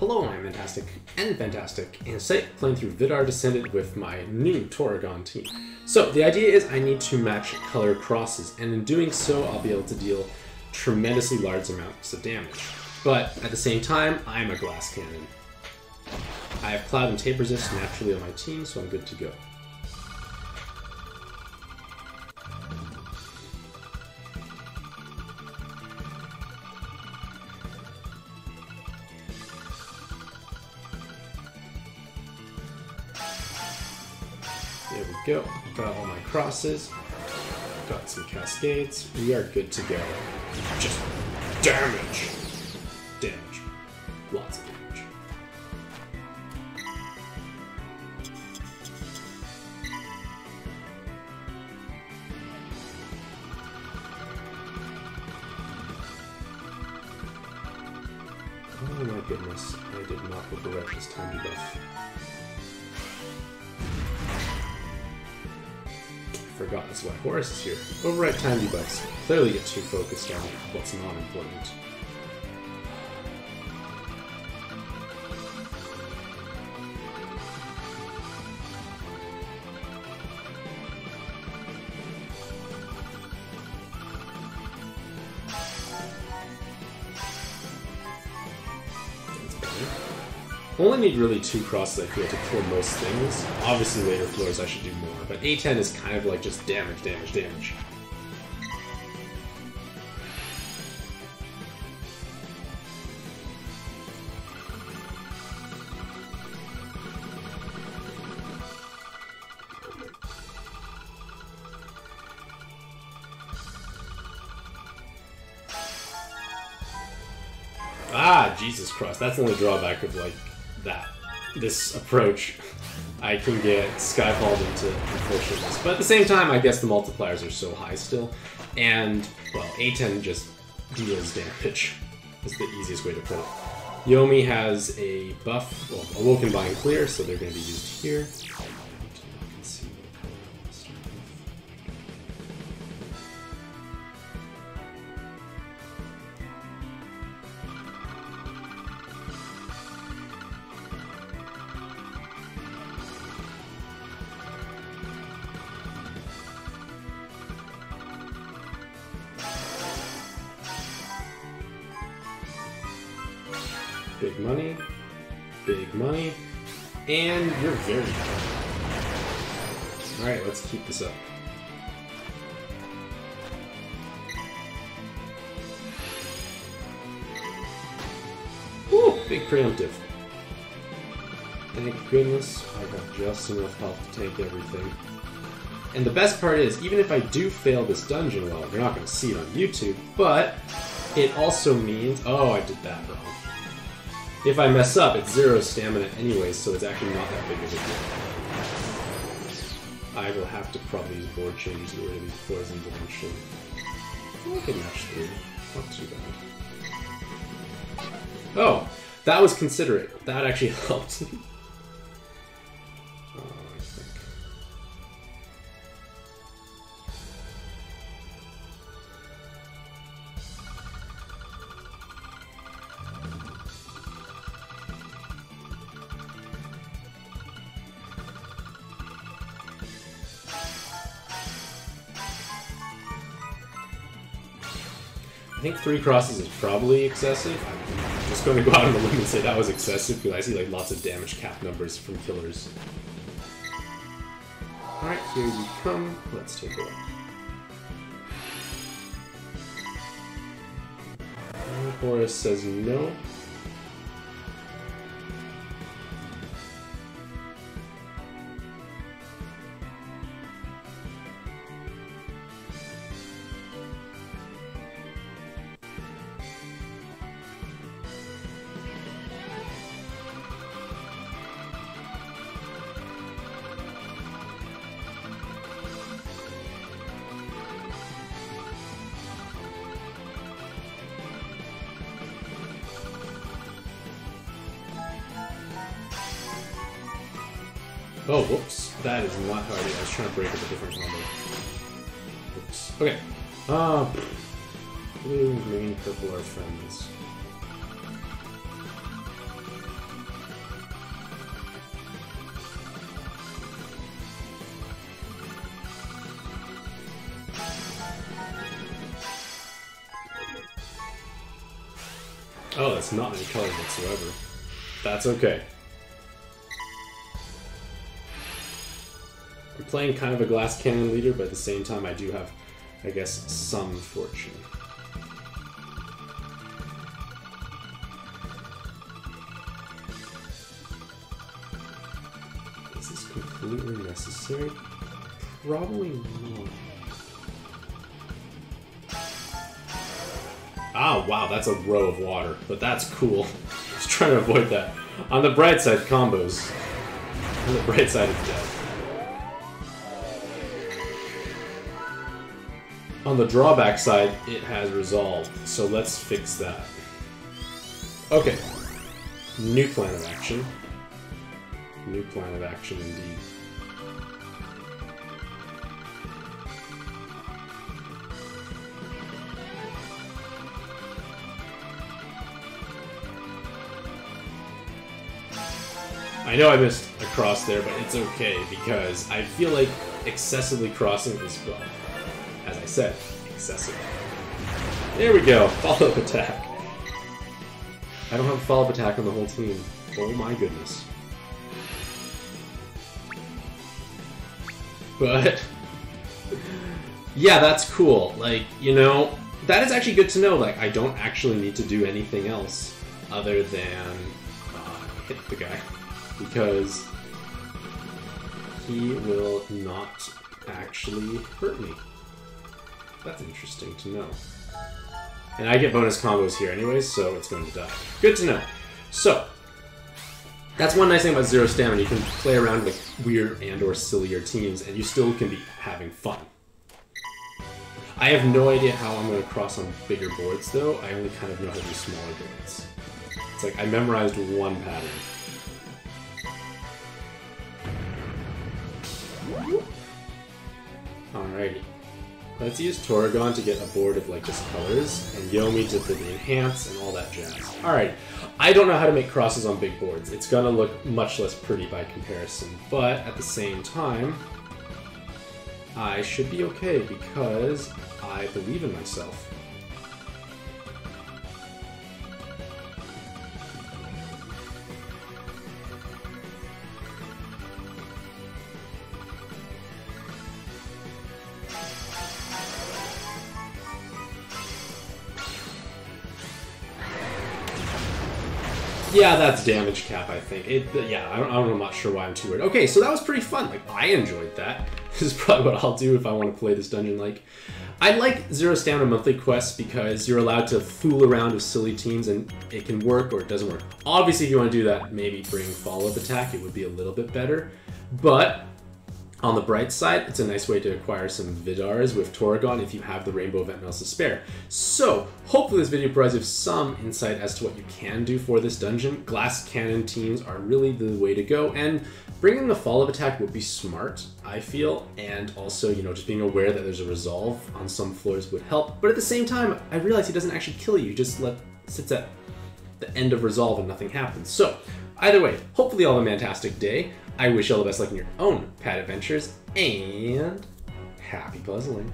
Hello, I'm Mantastic and Fantastic, and today playing through Vidar Descended with my new Toragon team. So the idea is I need to match color crosses, and in doing so I'll be able to deal tremendously large amounts of damage. But at the same time, I'm a glass cannon. I have Cloud and Tape Resist naturally on my team, so I'm good to go. There we go. Got all my crosses. Got some cascades. We are good to go. Just damage. Damage. Lots of damage. Oh my goodness. I did not put the Wretch's time debuff. Forgot that's why Horus is here. Override time debuffs. Clearly get too focused on what's not important. Only need really two crosses, I feel, to kill most things. Obviously, later floors I should do more, but A10 is kind of like just damage, damage, damage. Ah, Jesus Christ. That's the only drawback of, like, that. This approach. I can get Skyfalled into unfortunateness. But at the same time, I guess the multipliers are so high still. And, well, A10 just deals damage. Is the easiest way to put it. Yomi has a buff, well, Awoken Bind Clear, so they're going to be used here. Big money, big money, and you're very good. Alright, let's keep this up. Woo! Big preemptive. Thank goodness I got just enough health to take everything. And the best part is, even if I do fail this dungeon, well, you're not going to see it on YouTube, but it also means... Oh, I did that wrong. If I mess up, it's zero stamina anyway, so it's actually not that big of a deal. I will have to probably use board changes to get rid of these poisons eventually. I can match three. Not too bad. Oh, that was considerate. That actually helped. I think three crosses is probably excessive. I'm just going to go out on a limb and say that was excessive because I see like lots of damage cap numbers from killers. Alright, here we come. Let's take a look. Horus says no. Oh, whoops. That is not how I did I was trying to break up a different combo. Oops. Okay. Um, uh, blue and green, purple are friends. Oh, that's not any color whatsoever. That's okay. I'm playing kind of a glass cannon leader, but at the same time I do have, I guess, some fortune. Is this completely necessary? Probably not. Ah, wow, that's a row of water, but that's cool. I trying to avoid that. On the bright side, combos. On the bright side of death. On the drawback side, it has resolved, so let's fix that. Okay. New plan of action. New plan of action indeed. I know I missed a cross there, but it's okay because I feel like excessively crossing is, well, said, excessive. There we go, follow-up attack. I don't have a follow-up attack on the whole team. Oh my goodness. But, yeah, that's cool. Like, you know, that is actually good to know. Like, I don't actually need to do anything else other than uh, hit the guy because he will not actually hurt me. That's interesting to know. And I get bonus combos here anyways, so it's going to die. Good to know. So, that's one nice thing about Zero Stamina. You can play around with weird and or sillier teams, and you still can be having fun. I have no idea how I'm going to cross on bigger boards, though. I only kind of know how to do smaller boards. It's like I memorized one pattern. Alrighty. Let's use Toragon to get a board of like just colors, and Yomi to the enhance and all that jazz. Alright, I don't know how to make crosses on big boards. It's gonna look much less pretty by comparison, but at the same time, I should be okay because I believe in myself. Yeah, that's damage cap, I think. It, yeah, I don't, I'm not sure why I'm too worried. Okay, so that was pretty fun. Like, I enjoyed that. This is probably what I'll do if I want to play this dungeon like. I like Zero Stamina monthly quests because you're allowed to fool around with silly teams and it can work or it doesn't work. Obviously, if you want to do that, maybe bring follow-up attack. It would be a little bit better. But on the bright side, it's a nice way to acquire some Vidars with Toragon if you have the Rainbow Vent Mails to spare. So, hopefully this video provides you some insight as to what you can do for this dungeon. Glass Cannon teams are really the way to go, and bringing the follow-up attack would be smart, I feel, and also, you know, just being aware that there's a resolve on some floors would help. But at the same time, I realize he doesn't actually kill you, just let sits at the end of resolve and nothing happens. So, either way, hopefully all have a fantastic day. I wish you all the best luck in your own pad adventures, and happy puzzling.